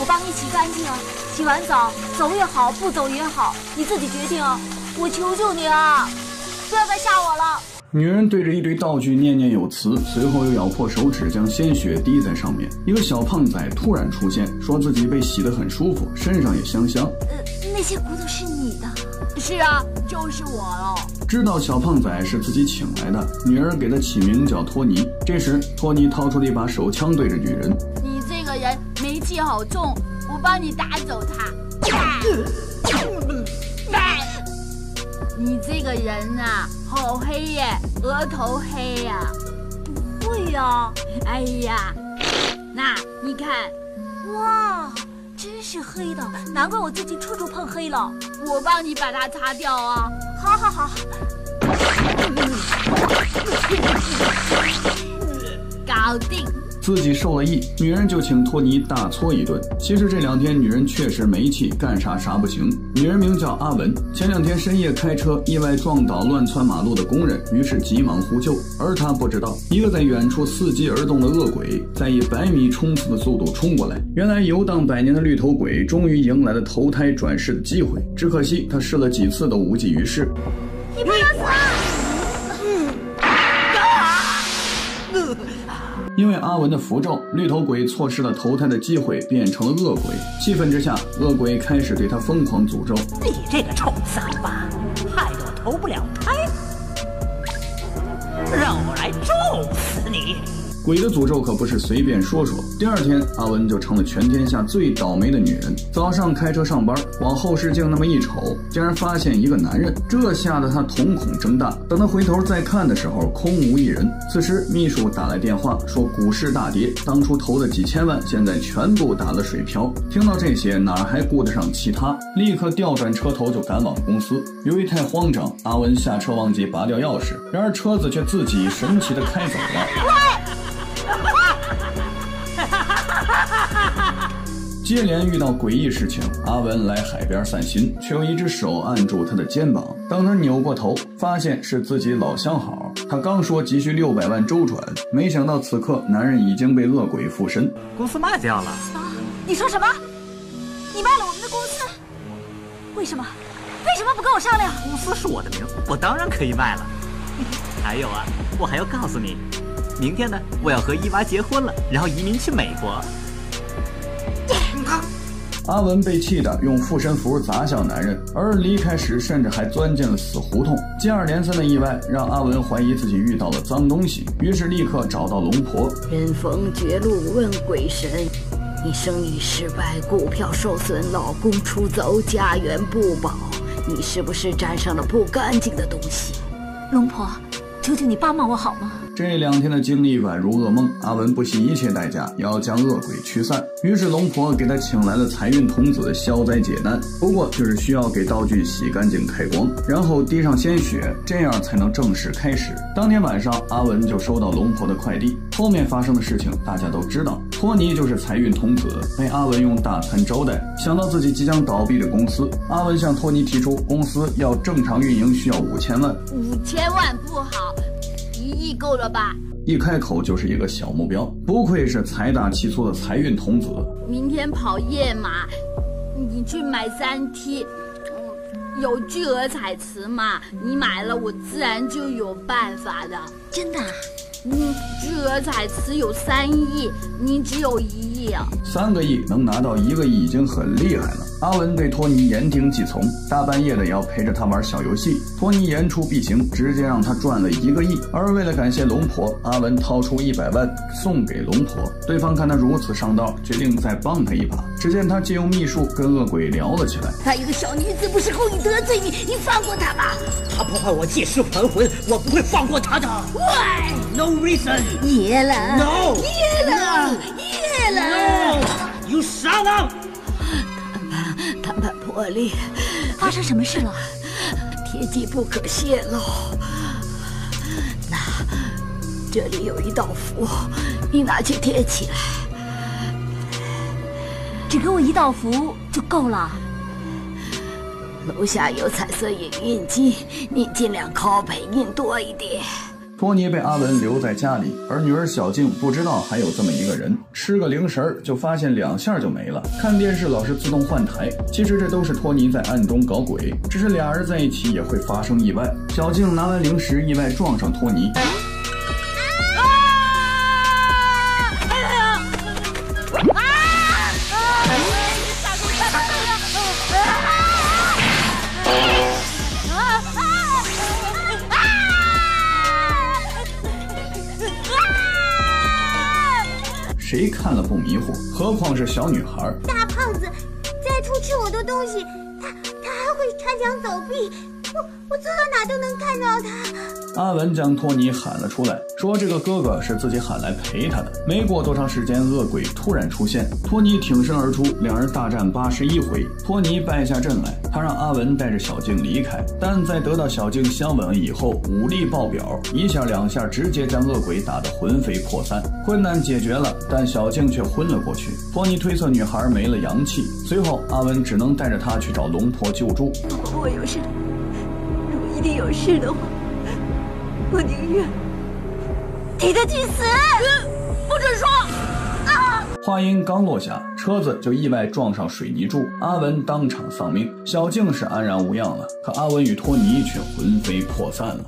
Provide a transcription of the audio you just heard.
我帮你洗干净啊，洗完澡走也好，不走也好，你自己决定啊！我求求你啊，不要再吓我了。女人对着一堆道具念念有词，随后又咬破手指，将鲜血滴在上面。一个小胖仔突然出现，说自己被洗得很舒服，身上也香香。呃，那些骨头是你的？是啊，就是我了。知道小胖仔是自己请来的，女儿给他起名叫托尼。这时，托尼掏出了一把手枪，对着女人：“你这个人煤气好重，我帮你打走他。”你这个人呐，好黑耶，额头黑呀。不会呀，哎呀，那你看，哇，真是黑的，难怪我最近处处碰黑了。我帮你把它擦掉啊。好好好，搞定。自己受了益，女人就请托尼大搓一顿。其实这两天女人确实没气，干啥啥不行。女人名叫阿文，前两天深夜开车意外撞倒乱窜马路的工人，于是急忙呼救。而她不知道，一个在远处伺机而动的恶鬼在以百米冲刺的速度冲过来。原来游荡百年的绿头鬼终于迎来了投胎转世的机会，只可惜他试了几次都无济于事。你不要死！因为阿文的符咒，绿头鬼错失了投胎的机会，变成了恶鬼。气愤之下，恶鬼开始对他疯狂诅咒：“你这个臭三八，害得我投不了胎，鬼的诅咒可不是随便说说。第二天，阿文就成了全天下最倒霉的女人。早上开车上班，往后视镜那么一瞅，竟然发现一个男人，这吓得他瞳孔睁大。等他回头再看的时候，空无一人。此时，秘书打来电话说股市大跌，当初投的几千万现在全部打了水漂。听到这些，哪还顾得上其他？立刻调转车头就赶往公司。由于太慌张，阿文下车忘记拔掉钥匙，然而车子却自己神奇的开走了。接连遇到诡异事情，阿文来海边散心，却有一只手按住他的肩膀。当他扭过头，发现是自己老相好。他刚说急需六百万周转，没想到此刻男人已经被恶鬼附身。公司卖掉了？啊！你说什么？你卖了我们的公司？为什么？为什么不跟我商量？公司是我的名，我当然可以卖了。还有啊，我还要告诉你，明天呢，我要和伊娃结婚了，然后移民去美国。阿文被气得用附身符砸向男人，而离开时甚至还钻进了死胡同。接二连三的意外让阿文怀疑自己遇到了脏东西，于是立刻找到龙婆。人逢绝路问鬼神，你生意失败，股票受损，老公出走，家园不保，你是不是沾上了不干净的东西？龙婆，求求你帮帮我好吗？这两天的经历宛如噩梦，阿文不惜一切代价要将恶鬼驱散。于是龙婆给他请来了财运童子消灾解难，不过就是需要给道具洗干净开光，然后滴上鲜血，这样才能正式开始。当天晚上，阿文就收到龙婆的快递。后面发生的事情大家都知道，托尼就是财运童子，被阿文用大餐招待。想到自己即将倒闭的公司，阿文向托尼提出，公司要正常运营需要五千万，五千万不好。一亿够了吧？一开口就是一个小目标，不愧是财大气粗的财运童子。明天跑夜马，你去买三 T，有巨额彩池嘛？你买了，我自然就有办法的。真的？嗯，巨额彩池有三亿，你只有一亿啊。三个亿能拿到一个亿已经很厉害了。阿文对托尼言听计从，大半夜的也要陪着他玩小游戏。托尼言出必行，直接让他赚了一个亿。而为了感谢龙婆，阿文掏出一百万送给龙婆。对方看他如此上道，决定再帮他一把。只见他借用秘术跟恶鬼聊了起来。她一个小女子不是故意得罪你，你放过她吧。她破坏我借尸还魂，我不会放过她的。Why？No reason。夜了。No。夜了。夜了。You shut up。谈判破裂，发生什么事了？天机不可泄露。那这里有一道符，你拿去贴起来。只给我一道符就够了。楼下有彩色影印机，你尽量 copy 印多一点。托尼被阿文留在家里，而女儿小静不知道还有这么一个人，吃个零食儿就发现两下就没了。看电视老是自动换台，其实这都是托尼在暗中搞鬼，只是俩人在一起也会发生意外。小静拿完零食，意外撞上托尼。谁看了不迷糊？何况是小女孩。大胖子再偷吃我的东西，他他还会穿墙走壁，我我走到哪都能看到他。阿文将托尼喊了出来，说：“这个哥哥是自己喊来陪他的。”没过多长时间，恶鬼突然出现，托尼挺身而出，两人大战八十一回，托尼败下阵来。他让阿文带着小静离开，但在得到小静香吻以后，武力爆表，一下两下直接将恶鬼打得魂飞魄散。困难解决了，但小静却昏了过去。托尼推测女孩没了阳气，随后阿文只能带着她去找龙婆救助。如果我有事，一定有事的话。我宁愿替他去死，不准说！啊！话音刚落下，车子就意外撞上水泥柱，阿文当场丧命。小静是安然无恙了，可阿文与托尼却魂飞魄散了。